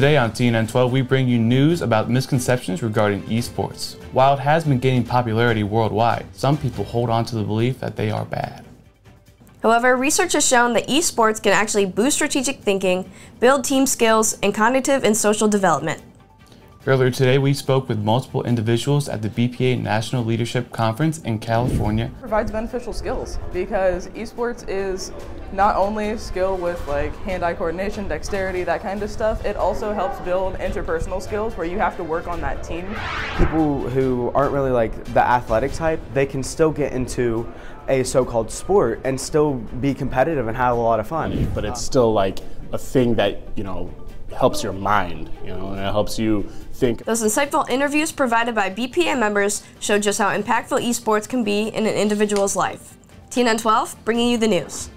Today on TNN 12, we bring you news about misconceptions regarding esports. While it has been gaining popularity worldwide, some people hold on to the belief that they are bad. However, research has shown that esports can actually boost strategic thinking, build team skills, and cognitive and social development. Earlier today, we spoke with multiple individuals at the BPA National Leadership Conference in California. It provides beneficial skills because esports is not only a skill with like hand-eye coordination, dexterity, that kind of stuff, it also helps build interpersonal skills where you have to work on that team. People who aren't really like the athletic type, they can still get into a so-called sport and still be competitive and have a lot of fun. But it's still like a thing that, you know, helps your mind, you know, and it helps you think. Those insightful interviews provided by BPA members show just how impactful esports can be in an individual's life. TNN 12, bringing you the news.